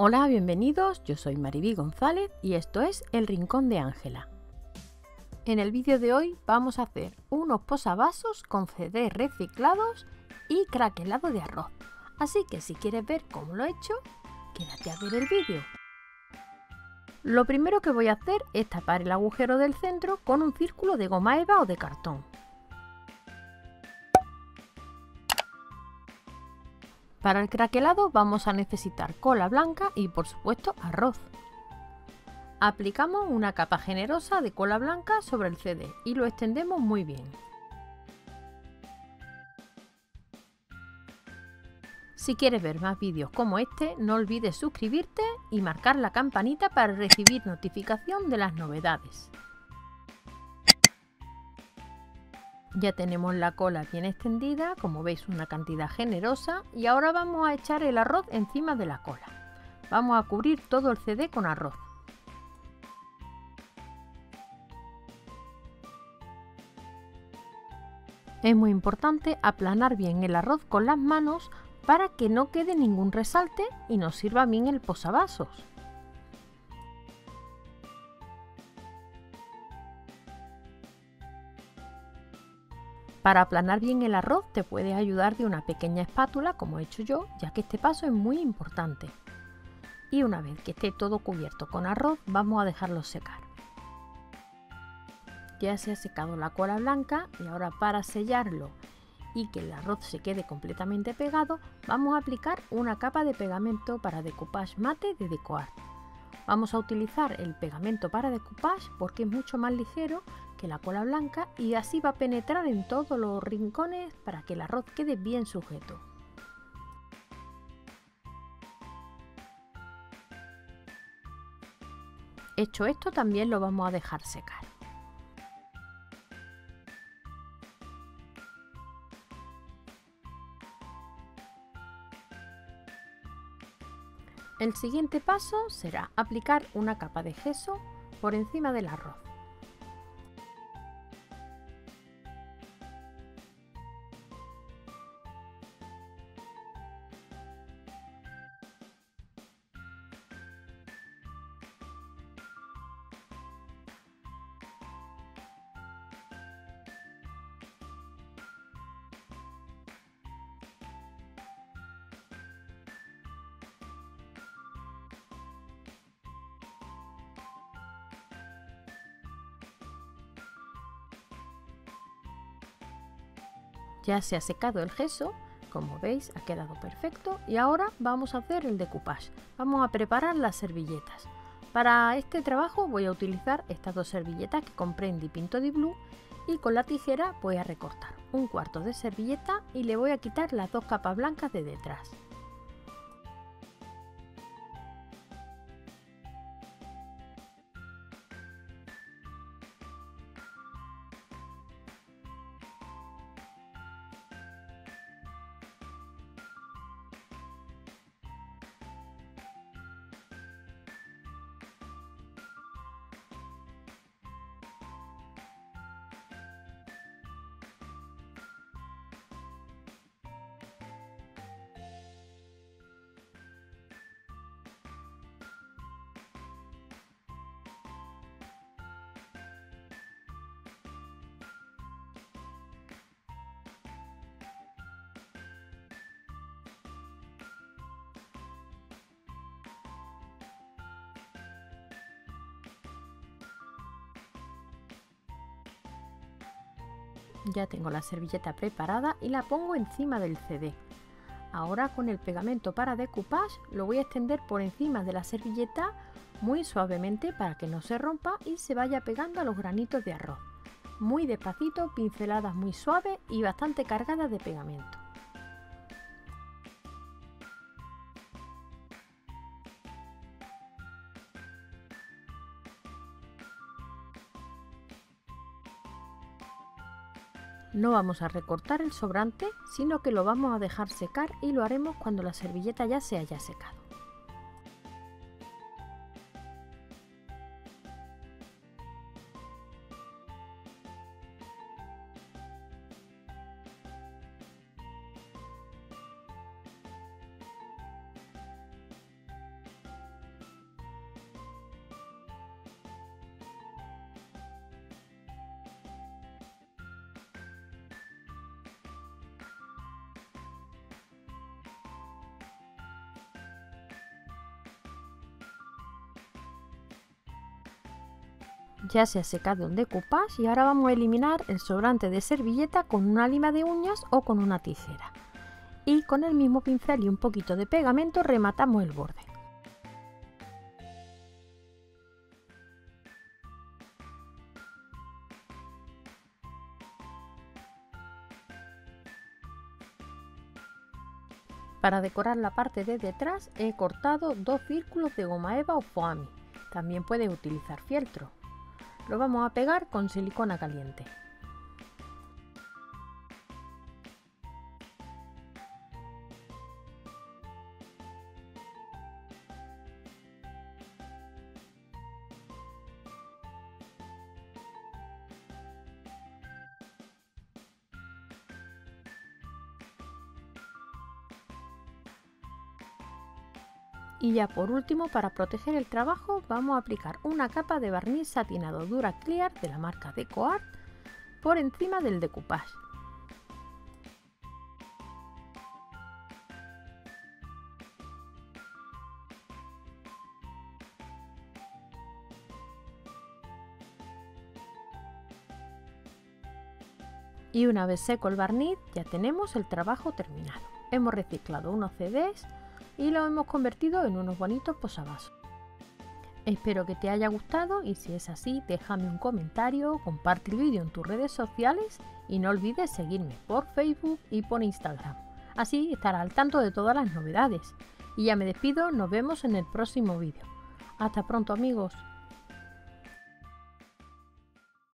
Hola, bienvenidos, yo soy Maribí González y esto es El Rincón de Ángela. En el vídeo de hoy vamos a hacer unos posavasos con CD reciclados y craquelado de arroz. Así que si quieres ver cómo lo he hecho, quédate a ver el vídeo. Lo primero que voy a hacer es tapar el agujero del centro con un círculo de goma eva o de cartón. Para el craquelado vamos a necesitar cola blanca y por supuesto arroz. Aplicamos una capa generosa de cola blanca sobre el CD y lo extendemos muy bien. Si quieres ver más vídeos como este, no olvides suscribirte y marcar la campanita para recibir notificación de las novedades. Ya tenemos la cola bien extendida, como veis una cantidad generosa, y ahora vamos a echar el arroz encima de la cola. Vamos a cubrir todo el CD con arroz. Es muy importante aplanar bien el arroz con las manos para que no quede ningún resalte y nos sirva bien el posavasos. Para aplanar bien el arroz te puedes ayudar de una pequeña espátula como he hecho yo, ya que este paso es muy importante. Y una vez que esté todo cubierto con arroz, vamos a dejarlo secar. Ya se ha secado la cola blanca y ahora para sellarlo y que el arroz se quede completamente pegado, vamos a aplicar una capa de pegamento para decoupage mate de Decoart. Vamos a utilizar el pegamento para decoupage porque es mucho más ligero que la cola blanca y así va a penetrar en todos los rincones para que el arroz quede bien sujeto. Hecho esto también lo vamos a dejar secar. El siguiente paso será aplicar una capa de gesso por encima del arroz. Ya se ha secado el gesso, como veis ha quedado perfecto y ahora vamos a hacer el decoupage. Vamos a preparar las servilletas. Para este trabajo voy a utilizar estas dos servilletas que compré en Dipinto di Blue y con la tijera voy a recortar un cuarto de servilleta y le voy a quitar las dos capas blancas de detrás. Ya tengo la servilleta preparada y la pongo encima del CD. Ahora con el pegamento para decoupage lo voy a extender por encima de la servilleta muy suavemente para que no se rompa y se vaya pegando a los granitos de arroz. Muy despacito, pinceladas muy suaves y bastante cargadas de pegamento. No vamos a recortar el sobrante, sino que lo vamos a dejar secar y lo haremos cuando la servilleta ya se haya secado. Ya se ha secado el decoupage y ahora vamos a eliminar el sobrante de servilleta con una lima de uñas o con una tijera. Y con el mismo pincel y un poquito de pegamento rematamos el borde. Para decorar la parte de detrás he cortado dos círculos de goma eva o foami. También puedes utilizar fieltro. Lo vamos a pegar con silicona caliente. Y ya por último, para proteger el trabajo, vamos a aplicar una capa de barniz satinado Dura Clear de la marca DecoArt por encima del decoupage. Y una vez seco el barniz, ya tenemos el trabajo terminado. Hemos reciclado unos CDs y lo hemos convertido en unos bonitos posavasos. Espero que te haya gustado y si es así déjame un comentario, comparte el vídeo en tus redes sociales y no olvides seguirme por Facebook y por Instagram. Así estarás al tanto de todas las novedades. Y ya me despido, nos vemos en el próximo vídeo. Hasta pronto amigos.